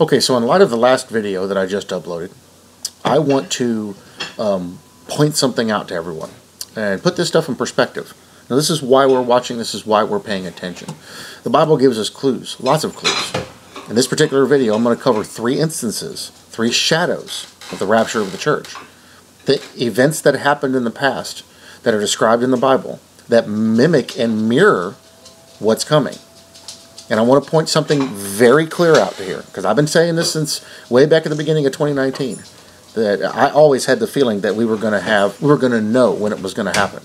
Okay, so in light of the last video that I just uploaded, I want to um, point something out to everyone and put this stuff in perspective. Now, this is why we're watching, this is why we're paying attention. The Bible gives us clues, lots of clues. In this particular video, I'm going to cover three instances, three shadows of the rapture of the church. The events that happened in the past that are described in the Bible that mimic and mirror what's coming. And I want to point something very clear out to here, because I've been saying this since way back at the beginning of 2019. That I always had the feeling that we were going to have, we were going to know when it was going to happen.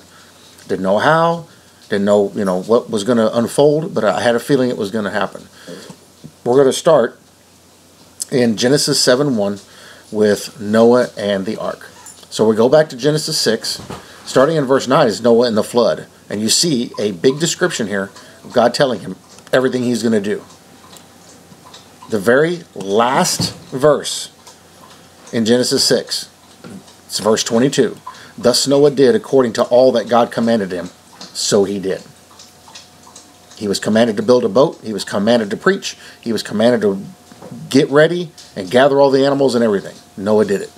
Didn't know how, didn't know, you know, what was going to unfold, but I had a feeling it was going to happen. We're going to start in Genesis 7 1 with Noah and the ark. So we go back to Genesis 6. Starting in verse 9 is Noah and the flood. And you see a big description here of God telling him everything he's going to do. The very last verse in Genesis 6, it's verse 22. Thus Noah did according to all that God commanded him, so he did. He was commanded to build a boat, he was commanded to preach, he was commanded to get ready and gather all the animals and everything. Noah did it.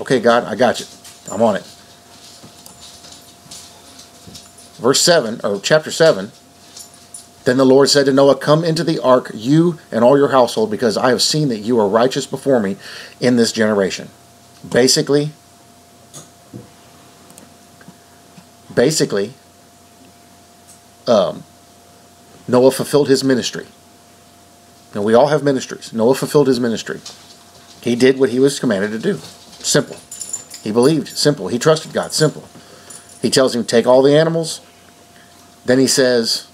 Okay, God, I got you. I'm on it. Verse 7, or chapter 7, then the Lord said to Noah, Come into the ark, you and all your household, because I have seen that you are righteous before me in this generation. Basically, basically, um, Noah fulfilled his ministry. Now, we all have ministries. Noah fulfilled his ministry. He did what he was commanded to do. Simple. He believed. Simple. He trusted God. Simple. He tells him, take all the animals. Then he says,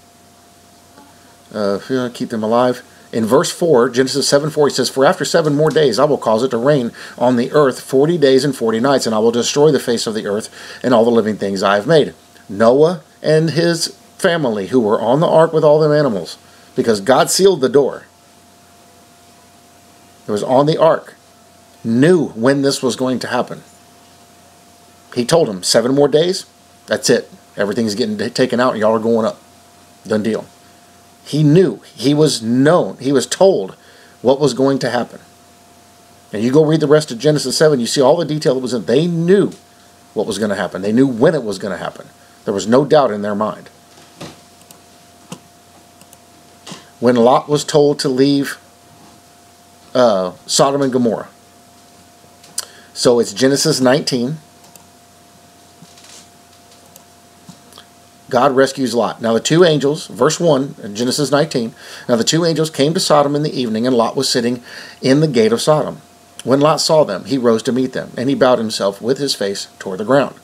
uh, keep them alive. In verse 4, Genesis 7 4, he says, For after seven more days I will cause it to rain on the earth 40 days and 40 nights, and I will destroy the face of the earth and all the living things I have made. Noah and his family, who were on the ark with all them animals, because God sealed the door. It was on the ark, knew when this was going to happen. He told them, seven more days, that's it. Everything's getting taken out, and y'all are going up. Done deal. He knew. He was known. He was told what was going to happen. And you go read the rest of Genesis 7, you see all the detail that was in They knew what was going to happen. They knew when it was going to happen. There was no doubt in their mind. When Lot was told to leave uh, Sodom and Gomorrah. So it's Genesis 19. God rescues Lot. Now the two angels, verse 1 in Genesis 19, now the two angels came to Sodom in the evening, and Lot was sitting in the gate of Sodom. When Lot saw them, he rose to meet them, and he bowed himself with his face toward the ground.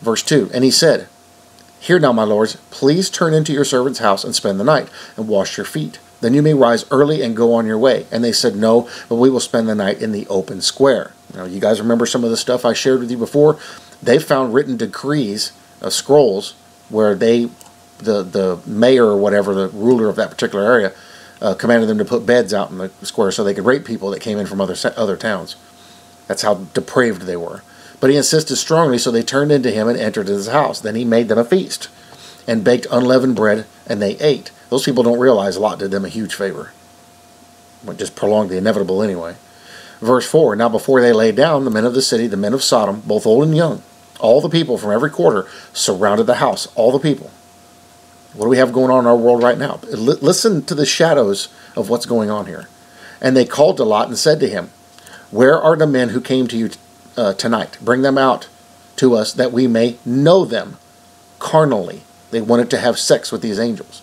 Verse 2 And he said, Hear now, my lords, please turn into your servant's house and spend the night, and wash your feet. Then you may rise early and go on your way. And they said, No, but we will spend the night in the open square. Now, you guys remember some of the stuff I shared with you before? They found written decrees uh, scrolls where they, the the mayor or whatever, the ruler of that particular area, uh, commanded them to put beds out in the square so they could rape people that came in from other other towns. That's how depraved they were. But he insisted strongly, so they turned into him and entered his house. Then he made them a feast, and baked unleavened bread, and they ate. Those people don't realize a Lot did them a huge favor. But just prolonged the inevitable anyway. Verse 4 Now before they lay down, the men of the city, the men of Sodom, both old and young, all the people from every quarter surrounded the house. All the people. What do we have going on in our world right now? listen to the shadows of what's going on here. And they called to Lot and said to him, Where are the men who came to you uh, tonight? Bring them out to us that we may know them carnally. They wanted to have sex with these angels.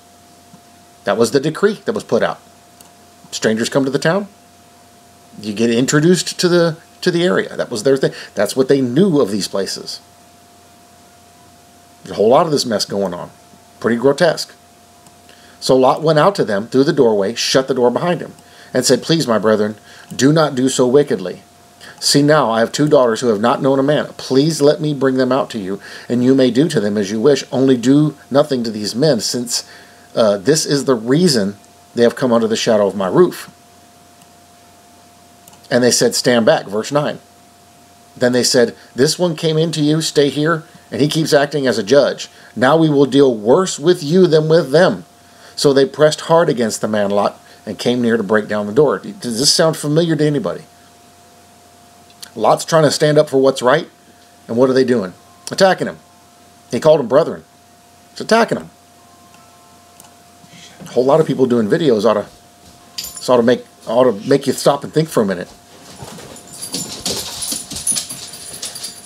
That was the decree that was put out. Strangers come to the town. You get introduced to the to the area. That was their thing. That's what they knew of these places. There's a whole lot of this mess going on. Pretty grotesque. So Lot went out to them through the doorway, shut the door behind him, and said, Please, my brethren, do not do so wickedly. See now, I have two daughters who have not known a man. Please let me bring them out to you, and you may do to them as you wish. Only do nothing to these men, since uh, this is the reason they have come under the shadow of my roof. And they said, Stand back, verse 9. Then they said, This one came into you, stay here, and he keeps acting as a judge. Now we will deal worse with you than with them. So they pressed hard against the man Lot and came near to break down the door. Does this sound familiar to anybody? Lot's trying to stand up for what's right, and what are they doing? Attacking him. He called them brethren. It's attacking them. A whole lot of people doing videos ought to, ought to make ought to make you stop and think for a minute.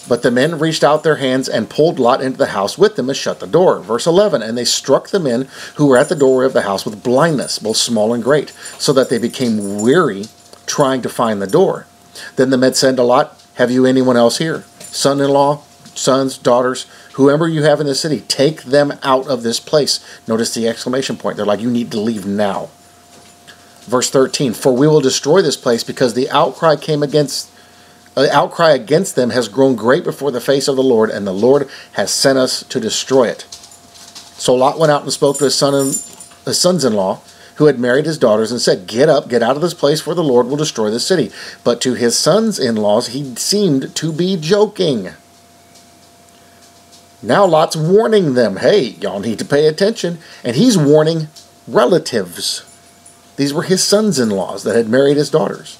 But the men reached out their hands and pulled Lot into the house with them and shut the door. Verse 11 And they struck the men who were at the doorway of the house with blindness, both small and great, so that they became weary trying to find the door. Then the men said to Lot, Have you anyone else here? Son in law, sons, daughters, whoever you have in the city, take them out of this place. Notice the exclamation point. They're like, You need to leave now. Verse 13 For we will destroy this place because the outcry came against the outcry against them has grown great before the face of the Lord, and the Lord has sent us to destroy it. So Lot went out and spoke to his son and his sons-in-law, who had married his daughters, and said, Get up, get out of this place, for the Lord will destroy the city. But to his sons-in-laws he seemed to be joking. Now Lot's warning them, hey, y'all need to pay attention. And he's warning relatives. These were his sons-in-laws that had married his daughters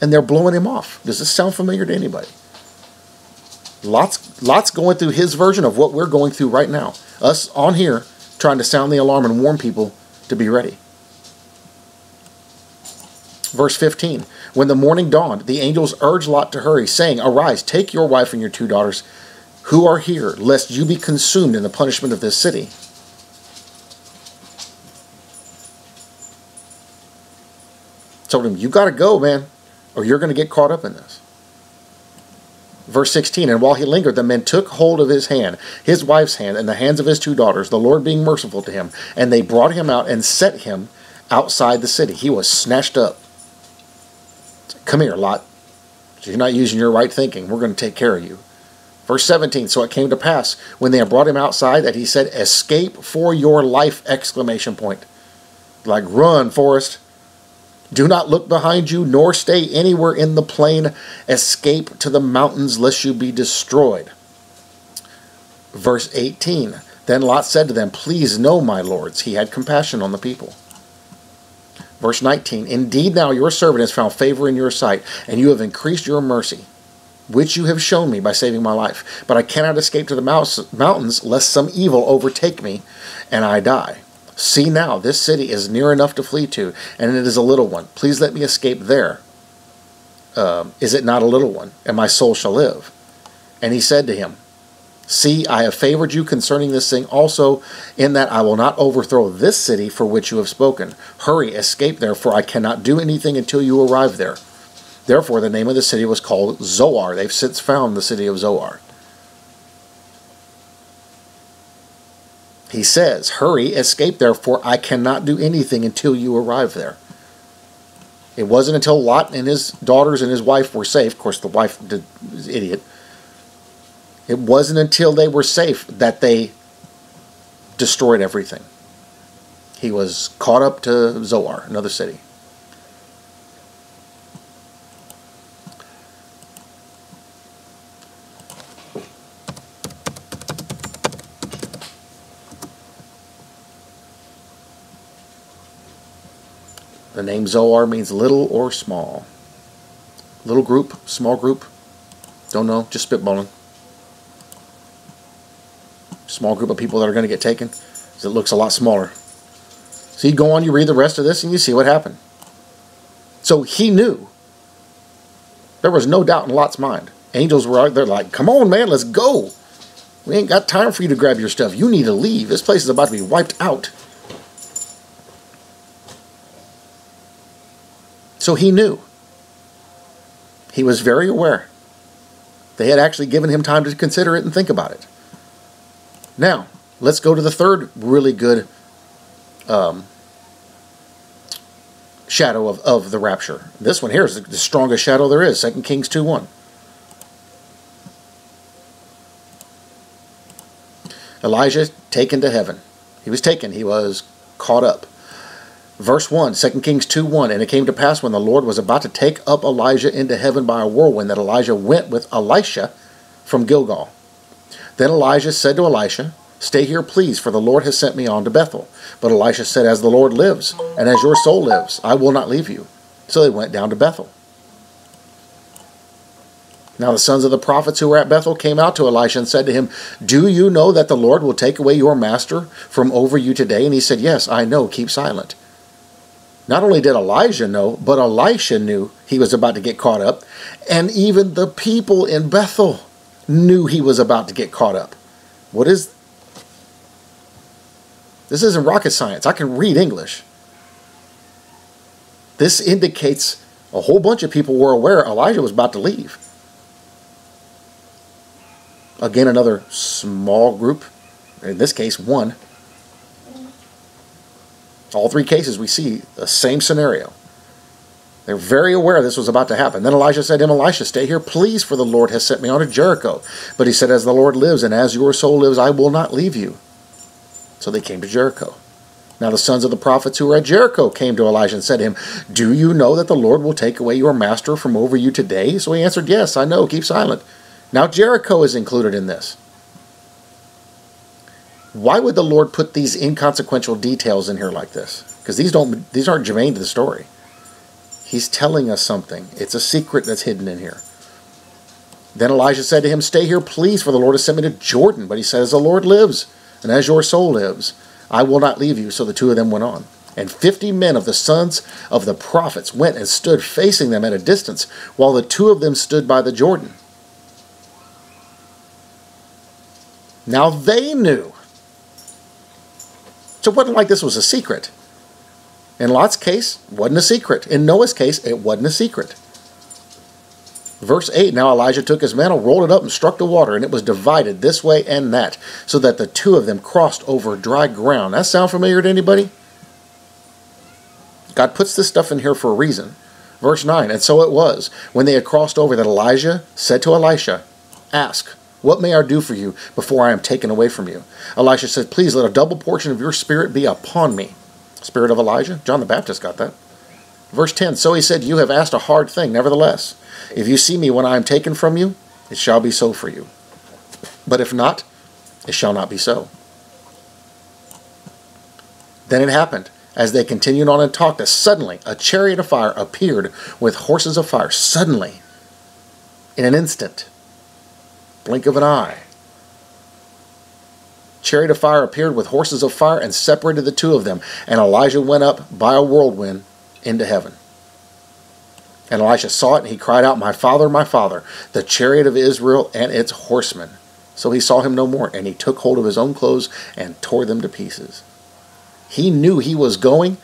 and they're blowing him off. Does this sound familiar to anybody? Lots, lots going through his version of what we're going through right now. Us on here trying to sound the alarm and warn people to be ready. Verse 15 When the morning dawned, the angels urged Lot to hurry, saying, Arise, take your wife and your two daughters who are here, lest you be consumed in the punishment of this city. Told him, You got to go, man or you're going to get caught up in this. Verse 16 And while he lingered, the men took hold of his hand, his wife's hand, and the hands of his two daughters, the Lord being merciful to him. And they brought him out and set him outside the city. He was snatched up. Come here, Lot. You're not using your right thinking. We're going to take care of you. Verse 17 So it came to pass when they had brought him outside that he said, Escape for your life! Exclamation point. Like, run, Forrest. Do not look behind you, nor stay anywhere in the plain. Escape to the mountains, lest you be destroyed. Verse 18 Then Lot said to them, Please know, my lords, he had compassion on the people. Verse 19 Indeed, now your servant has found favor in your sight, and you have increased your mercy, which you have shown me by saving my life. But I cannot escape to the mountains, lest some evil overtake me, and I die. See now, this city is near enough to flee to, and it is a little one. Please let me escape there. Um, is it not a little one? And my soul shall live. And he said to him, See, I have favored you concerning this thing also, in that I will not overthrow this city for which you have spoken. Hurry, escape there, for I cannot do anything until you arrive there. Therefore, the name of the city was called Zoar. They've since found the city of Zoar. He says, Hurry, escape therefore, I cannot do anything until you arrive there. It wasn't until Lot and his daughters and his wife were safe. Of course, the wife did, was idiot. It wasn't until they were safe that they destroyed everything. He was caught up to Zoar, another city. Zoar means little or small. Little group, small group, don't know, just spitballing. Small group of people that are going to get taken. It looks a lot smaller. So you go on, you read the rest of this, and you see what happened. So he knew. There was no doubt in Lot's mind. Angels were out there like, come on, man, let's go. We ain't got time for you to grab your stuff. You need to leave. This place is about to be wiped out. So he knew. He was very aware. They had actually given him time to consider it and think about it. Now, let's go to the third really good um, shadow of, of the rapture. This one here is the strongest shadow there is, 2 Kings 2 1. Elijah taken to heaven. He was taken, he was caught up. Verse 1, 2 Kings 2 1. And it came to pass when the Lord was about to take up Elijah into heaven by a whirlwind that Elijah went with Elisha from Gilgal. Then Elijah said to Elisha, Stay here, please, for the Lord has sent me on to Bethel. But Elisha said, As the Lord lives, and as your soul lives, I will not leave you. So they went down to Bethel. Now the sons of the prophets who were at Bethel came out to Elisha and said to him, Do you know that the Lord will take away your master from over you today? And he said, Yes, I know. Keep silent. Not only did Elijah know, but Elisha knew he was about to get caught up. And even the people in Bethel knew he was about to get caught up. What is. This isn't rocket science. I can read English. This indicates a whole bunch of people were aware Elijah was about to leave. Again, another small group, in this case, one. All three cases, we see the same scenario. They're very aware this was about to happen. Then Elijah said to him, Elisha, stay here, please, for the Lord has sent me on to Jericho. But he said, As the Lord lives, and as your soul lives, I will not leave you. So they came to Jericho. Now the sons of the prophets who were at Jericho came to Elijah and said to him, Do you know that the Lord will take away your master from over you today? So he answered, Yes, I know. Keep silent. Now Jericho is included in this. Why would the Lord put these inconsequential details in here like this? Because these don't these aren't germane to the story. He's telling us something. It's a secret that's hidden in here. Then Elijah said to him, Stay here, please, for the Lord has sent me to Jordan. But he says, The Lord lives, and as your soul lives, I will not leave you. So the two of them went on. And fifty men of the sons of the prophets went and stood facing them at a distance, while the two of them stood by the Jordan. Now they knew. So it wasn't like this was a secret. In Lot's case, wasn't a secret. In Noah's case, it wasn't a secret. Verse 8 Now Elijah took his mantle, rolled it up, and struck the water, and it was divided this way and that, so that the two of them crossed over dry ground. That sound familiar to anybody? God puts this stuff in here for a reason. Verse 9 And so it was, when they had crossed over, that Elijah said to Elisha, Ask, what may I do for you before I am taken away from you? Elisha said, Please let a double portion of your spirit be upon me. Spirit of Elijah? John the Baptist got that. Verse 10 So he said, You have asked a hard thing, nevertheless. If you see me when I am taken from you, it shall be so for you. But if not, it shall not be so. Then it happened, as they continued on and talked, suddenly a chariot of fire appeared with horses of fire. Suddenly, in an instant, blink of an eye. Chariot of fire appeared with horses of fire and separated the two of them. And Elijah went up by a whirlwind into heaven. And Elisha saw it, and he cried out, My father, my father, the chariot of Israel and its horsemen. So he saw him no more, and he took hold of his own clothes and tore them to pieces. He knew he was going,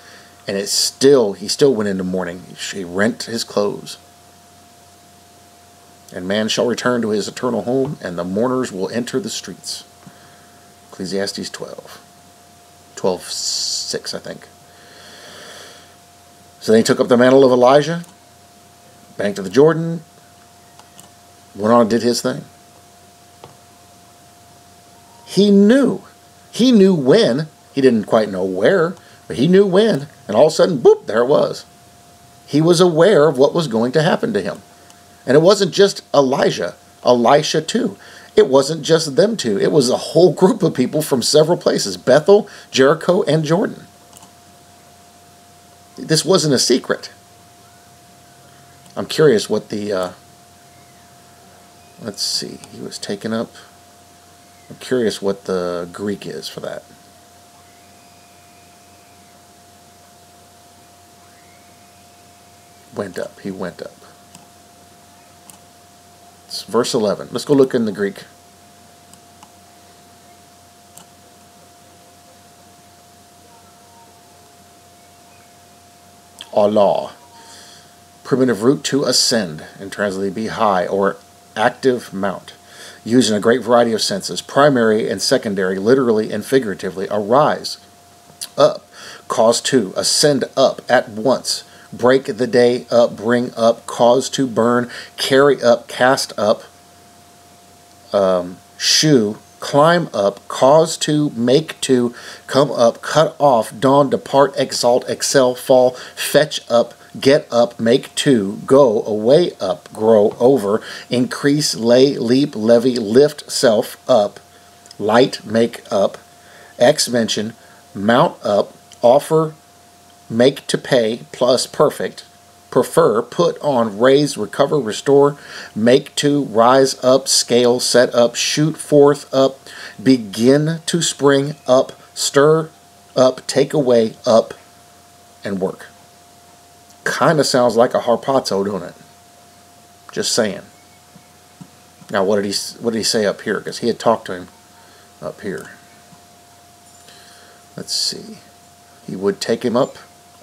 and it still he still went into mourning. He rent his clothes. And man shall return to his eternal home, and the mourners will enter the streets. Ecclesiastes 12. 12 6, I think. So then he took up the mantle of Elijah, banked to the Jordan, went on and did his thing. He knew. He knew when. He didn't quite know where, but he knew when. And all of a sudden, boop, there it was. He was aware of what was going to happen to him. And it wasn't just Elijah, Elisha too. It wasn't just them two, it was a whole group of people from several places Bethel, Jericho, and Jordan. This wasn't a secret. I'm curious what the. Uh, let's see, he was taken up. I'm curious what the Greek is for that. Went up, he went up. Verse 11. Let's go look in the Greek. Alah. Primitive root to ascend, and translated be high or active mount. Used in a great variety of senses, primary and secondary, literally and figuratively. Arise, up, cause to, ascend up at once, break the day up, bring up, cause to burn, carry up, cast up, um, shoe, climb up, cause to, make to, come up, cut off, dawn, depart, exalt, excel, fall, fetch up, get up, make to, go, away up, grow, over, increase, lay, leap, levy, lift, self, up, light, make up, X mention, mount up, offer, make to pay, plus perfect, prefer, put on, raise, recover, restore, make to, rise up, scale, set up, shoot forth up, begin to spring up, stir up, take away, up, and work. Kind of sounds like a harpazo, don't it? Just saying. Now, what did he what did he say up here? Because he had talked to him up here. Let's see. He would take him up.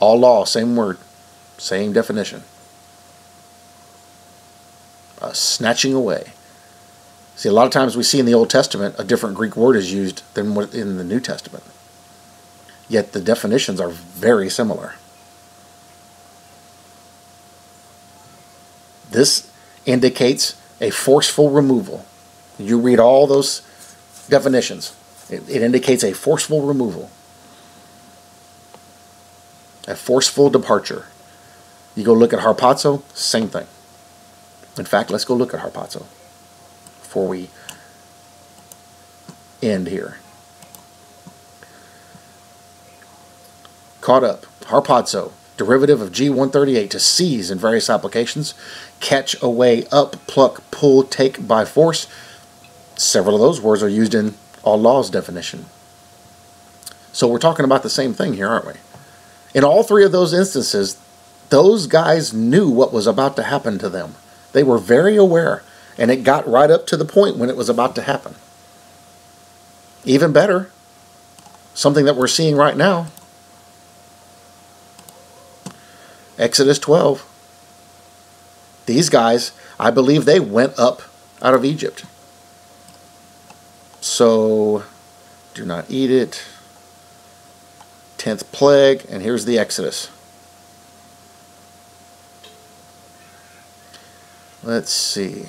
Alah, same word, same definition. Uh, snatching away. See, a lot of times we see in the Old Testament a different Greek word is used than what in the New Testament. Yet the definitions are very similar. This indicates a forceful removal. You read all those definitions, it, it indicates a forceful removal, a forceful departure. You go look at harpazo, same thing. In fact, let's go look at harpazo before we end here. Caught up, harpazo, derivative of G138 to seize in various applications, catch, away, up, pluck, pull, take by force. Several of those words are used in alah's definition. So we're talking about the same thing here, aren't we? In all three of those instances, those guys knew what was about to happen to them. They were very aware, and it got right up to the point when it was about to happen. Even better, something that we're seeing right now Exodus 12. These guys, I believe they went up out of Egypt. So, do not eat it. Tenth plague, and here's the Exodus. Let's see.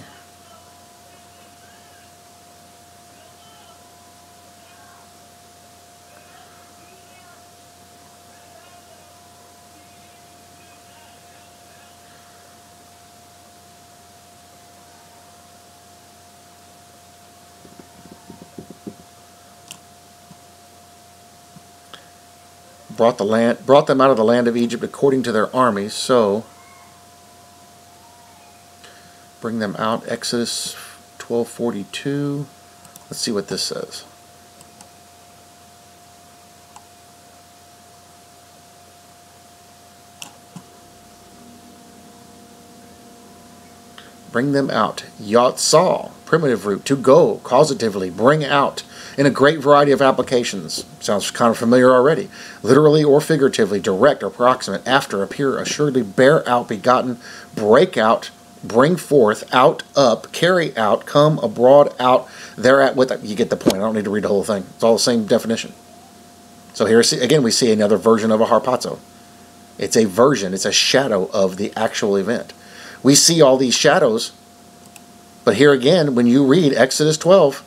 Brought the land brought them out of the land of Egypt according to their armies. So bring them out. Exodus 12:42. Let's see what this says. Bring them out. Yatsal, primitive root, to go, causatively, bring out in a great variety of applications. Sounds kind of familiar already. Literally or figuratively, direct or proximate, after, appear, assuredly, bear out, begotten, break out, bring forth, out, up, carry out, come abroad, out, thereat with. You get the point. I don't need to read the whole thing. It's all the same definition. So here again, we see another version of a harpazo. It's a version, it's a shadow of the actual event. We see all these shadows, but here again, when you read Exodus 12,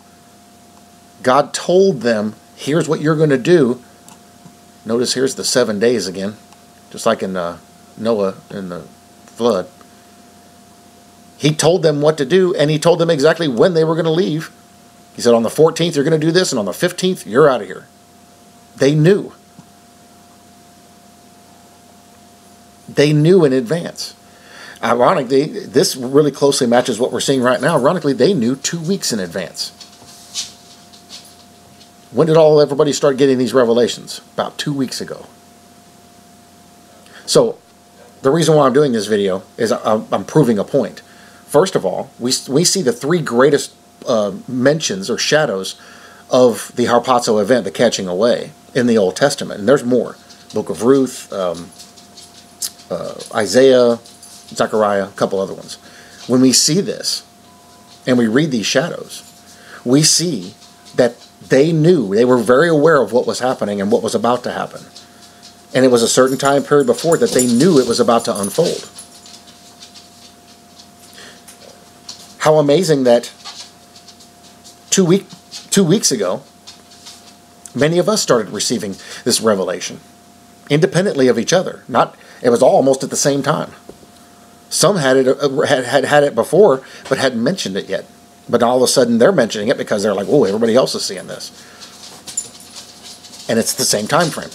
God told them, here's what you're going to do. Notice here's the seven days again, just like in uh, Noah in the flood. He told them what to do, and he told them exactly when they were going to leave. He said, on the 14th, you're going to do this, and on the 15th, you're out of here. They knew. They knew in advance. Ironically, this really closely matches what we're seeing right now. Ironically, they knew two weeks in advance. When did all everybody start getting these revelations? About two weeks ago. So, the reason why I'm doing this video is I'm proving a point. First of all, we, we see the three greatest uh, mentions or shadows of the harpazo event, the catching away, in the Old Testament. And there's more. Book of Ruth, um, uh, Isaiah, Zechariah, a couple other ones. When we see this and we read these shadows, we see that they knew, they were very aware of what was happening and what was about to happen. And it was a certain time period before that they knew it was about to unfold. How amazing that two, week, two weeks ago, many of us started receiving this revelation independently of each other. Not, it was all almost at the same time. Some had it uh, had, had had it before, but hadn't mentioned it yet. But all of a sudden they're mentioning it because they're like, oh, everybody else is seeing this. And it's the same time frame.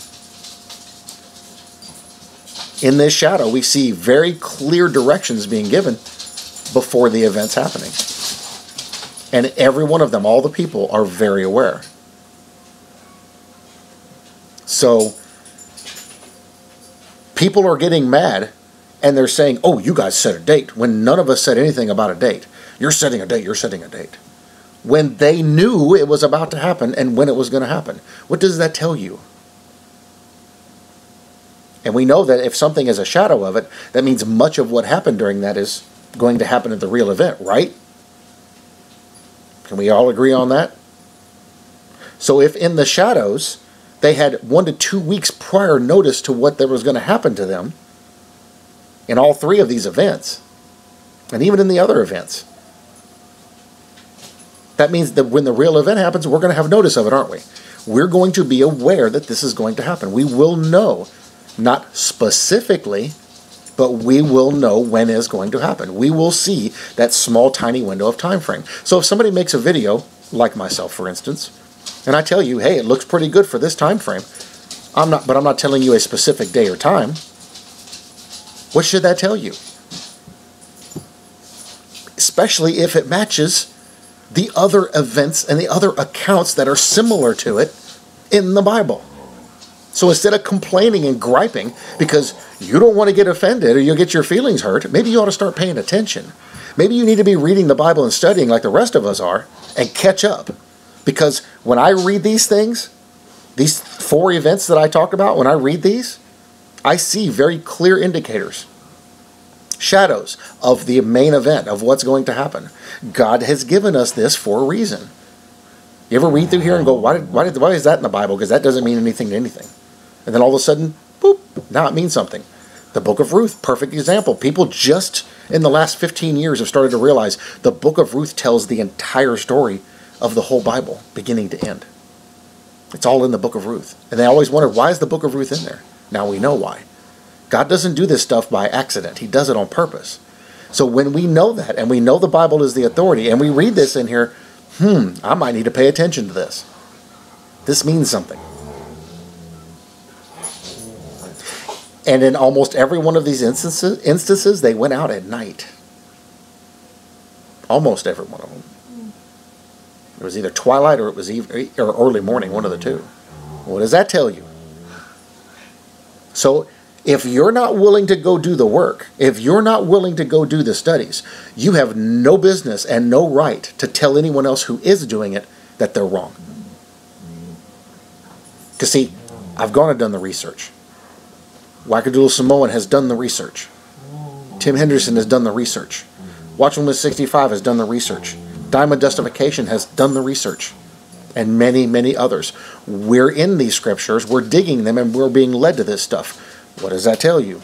In this shadow, we see very clear directions being given before the event's happening. And every one of them, all the people, are very aware. So people are getting mad and they're saying, oh, you guys set a date, when none of us said anything about a date. You're setting a date, you're setting a date. When they knew it was about to happen and when it was going to happen. What does that tell you? And we know that if something is a shadow of it, that means much of what happened during that is going to happen at the real event, right? Can we all agree on that? So if in the shadows they had one to two weeks prior notice to what there was going to happen to them in all three of these events, and even in the other events, that means that when the real event happens, we're going to have notice of it, aren't we? We're going to be aware that this is going to happen. We will know, not specifically, but we will know when is going to happen. We will see that small, tiny window of time frame. So if somebody makes a video, like myself, for instance, and I tell you, hey, it looks pretty good for this time frame, I'm not, but I'm not telling you a specific day or time. What should that tell you? Especially if it matches the other events and the other accounts that are similar to it in the Bible. So instead of complaining and griping because you don't want to get offended or you'll get your feelings hurt, maybe you ought to start paying attention. Maybe you need to be reading the Bible and studying like the rest of us are and catch up. Because when I read these things, these four events that I talked about, when I read these, I see very clear indicators shadows of the main event, of what's going to happen. God has given us this for a reason. You ever read through here and go, why, did, why, did, why is that in the Bible? Because that doesn't mean anything to anything. And then all of a sudden, boop, now it means something. The book of Ruth, perfect example. People just in the last 15 years have started to realize the book of Ruth tells the entire story of the whole Bible, beginning to end. It's all in the book of Ruth. And they always wondered, why is the book of Ruth in there? Now we know why. God doesn't do this stuff by accident, He does it on purpose. So when we know that, and we know the Bible is the authority, and we read this in here, hmm, I might need to pay attention to this. This means something. And in almost every one of these instances, instances, they went out at night. Almost every one of them. It was either twilight or it was even, or early morning, one of the two. What does that tell you? So if you're not willing to go do the work, if you're not willing to go do the studies, you have no business and no right to tell anyone else who is doing it that they're wrong. Because, see, I've gone and done the research. Wackadoodle Samoan has done the research. Tim Henderson has done the research. Watchwoman 65 has done the research. Diamond Dustification has done the research. And many, many others. We're in these scriptures, we're digging them, and we're being led to this stuff. What does that tell you?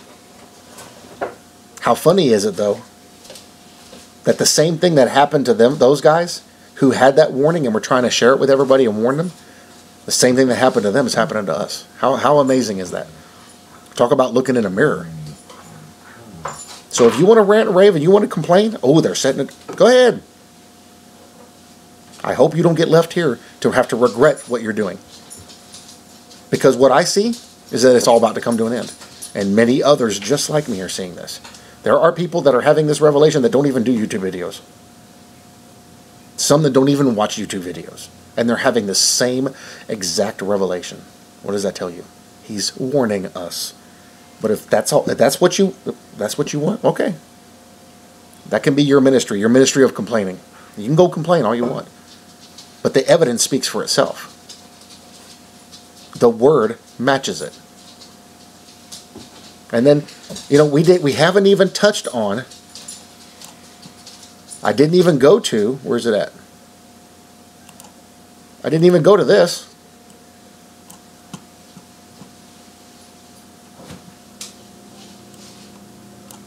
How funny is it though that the same thing that happened to them, those guys who had that warning and were trying to share it with everybody and warn them, the same thing that happened to them is happening to us. How how amazing is that? Talk about looking in a mirror. So if you want to rant and rave and you want to complain, oh, they're setting it. Go ahead. I hope you don't get left here to have to regret what you're doing. Because what I see is that it's all about to come to an end. And many others just like me are seeing this. There are people that are having this revelation that don't even do YouTube videos. Some that don't even watch YouTube videos. And they're having the same exact revelation. What does that tell you? He's warning us. But if that's all if that's what you that's what you want, okay. That can be your ministry, your ministry of complaining. You can go complain all you want. But the evidence speaks for itself. The word matches it. And then, you know, we did we haven't even touched on I didn't even go to, where's it at? I didn't even go to this.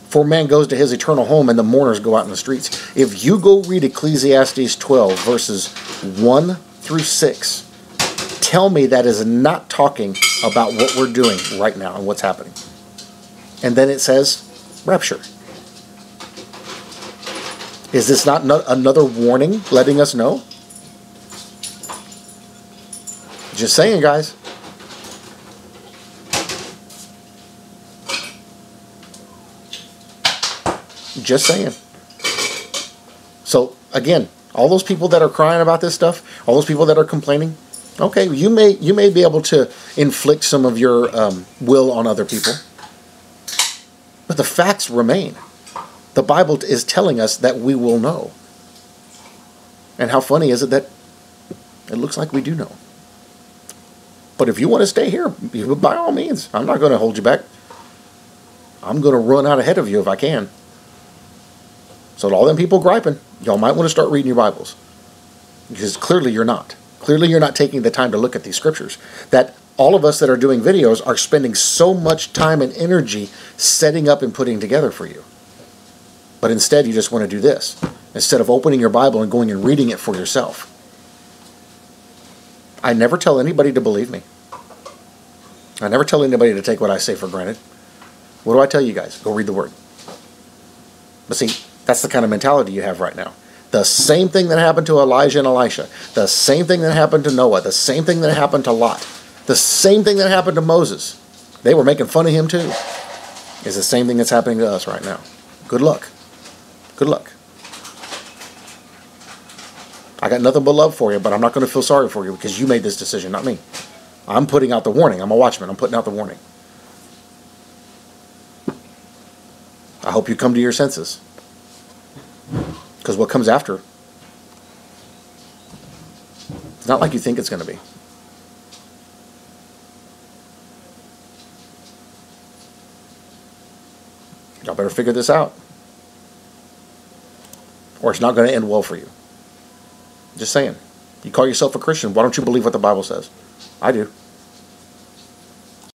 For man goes to his eternal home and the mourners go out in the streets. If you go read Ecclesiastes 12, verses 1 through 6, tell me that is not talking about what we're doing right now and what's happening. And then it says rapture. Is this not another warning letting us know? Just saying, guys. Just saying. So, again, all those people that are crying about this stuff, all those people that are complaining, okay, you may you may be able to inflict some of your um, will on other people, but the facts remain. The Bible is telling us that we will know. And how funny is it that it looks like we do know? But if you want to stay here, by all means, I'm not going to hold you back. I'm going to run out ahead of you if I can. So all them people griping, y'all might want to start reading your Bibles. Because clearly you're not. Clearly you're not taking the time to look at these scriptures. That all of us that are doing videos are spending so much time and energy setting up and putting together for you. But instead, you just want to do this instead of opening your Bible and going and reading it for yourself. I never tell anybody to believe me. I never tell anybody to take what I say for granted. What do I tell you guys? Go read the Word. But see, that's the kind of mentality you have right now. The same thing that happened to Elijah and Elisha, the same thing that happened to Noah, the same thing that happened to Lot, the same thing that happened to Moses. They were making fun of him too. Is the same thing that's happening to us right now. Good luck. Good luck. I got nothing but love for you, but I'm not going to feel sorry for you because you made this decision, not me. I'm putting out the warning. I'm a watchman. I'm putting out the warning. I hope you come to your senses. Because what comes after, it's not like you think it's going to be. Y'all better figure this out. Or it's not going to end well for you. Just saying. You call yourself a Christian, why don't you believe what the Bible says? I do.